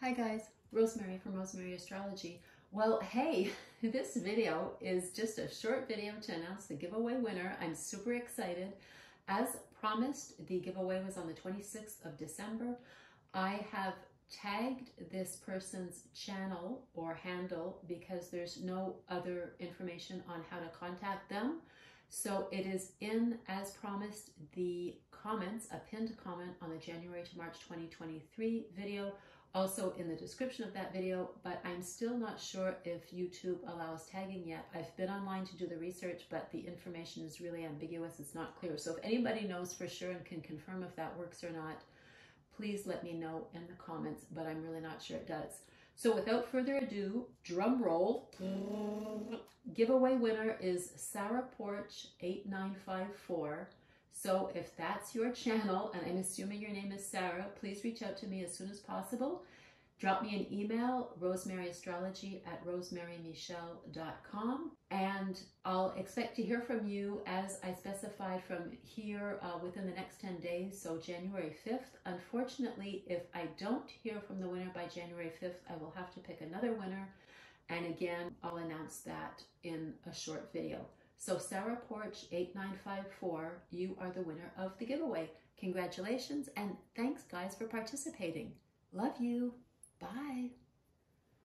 Hi guys, Rosemary from Rosemary Astrology. Well, hey, this video is just a short video to announce the giveaway winner. I'm super excited. As promised, the giveaway was on the 26th of December. I have tagged this person's channel or handle because there's no other information on how to contact them. So it is in, as promised, the comments, a pinned comment on the January to March 2023 video also in the description of that video, but I'm still not sure if YouTube allows tagging yet. I've been online to do the research, but the information is really ambiguous. It's not clear. So if anybody knows for sure and can confirm if that works or not, please let me know in the comments, but I'm really not sure it does. So without further ado, drum roll. Giveaway winner is Sarah Portch 8954. So if that's your channel, and I'm assuming your name is Sarah, please reach out to me as soon as possible. Drop me an email, rosemaryastrology at rosemarymichel.com, and I'll expect to hear from you as I specified from here uh, within the next 10 days, so January 5th. Unfortunately, if I don't hear from the winner by January 5th, I will have to pick another winner, and again, I'll announce that in a short video. So Sarah Portch 8954, you are the winner of the giveaway. Congratulations and thanks guys for participating. Love you. Bye.